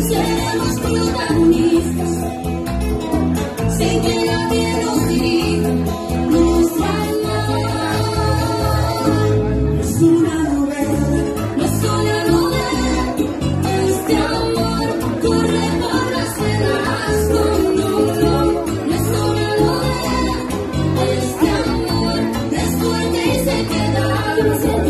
seremos protagonistas. Sé que la vida nos dirige, nuestra alma es una novela, no es una novela. Este amor corre por las venas con dolor, no es una novela. Este amor es y se.